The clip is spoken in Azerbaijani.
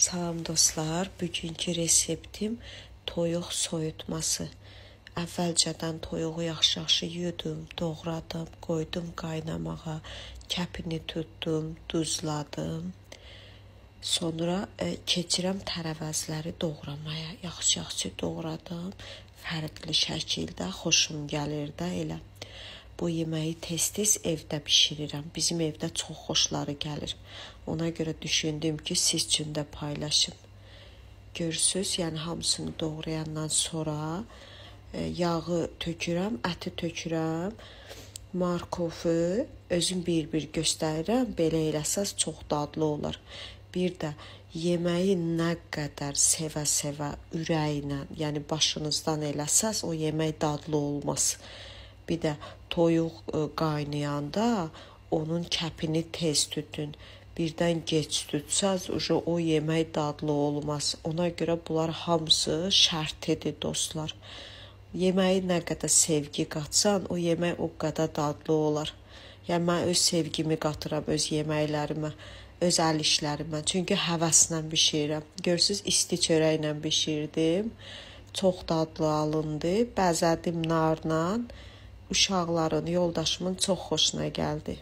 Salam dostlar, bugünkü reseptim toyuq soyutması. Əvvəlcədən toyuğu yaxşı-yaxşı yudum, doğradım, qoydum qaynamağa, kəpini tutdum, duzladım. Sonra e, keçirəm tərəvəzləri doğramaya. Yaxşı-yaxşı doğradım. Fərqli şəkildə xoşum gəlir də elə. Bu yeməyi tez-tez evdə bişirirəm. Bizim evdə çox xoşları gəlir. Ona görə düşündüm ki, siz üçün də paylaşım. Görürsüz, yəni hamısını doğrayandan sonra e, yağı tökürəm, əti tökürəm, markovu özüm bir-bir göstərirəm. Belə eləsəz çox dadlı olar. Bir də yeməyi nə qədər sevə-sevə ürəyinə, yəni başınızdan eləsəz, o yemək dadlı olmaz. Bir də toyuq e, qaynayanda onun kəpini tez tutun. Birdən gec tutsaz, o yemək dadlı olmaz. Ona görə bunlar hamısı şərtidir dostlar. Yeməyi nə qədər sevgi qatsan, o yemək o qədər dadlı olar. Yəni mən öz sevgimi qatıram öz yeməklərimə, öz əl işlərimə. Çünki həvəslə bişirirəm. Görürsüz, isti çörəklə bişirdim. Çox dadlı alındı. Bəzədim narla uşaqların, yoldaşımın çox xoşuna gəldi.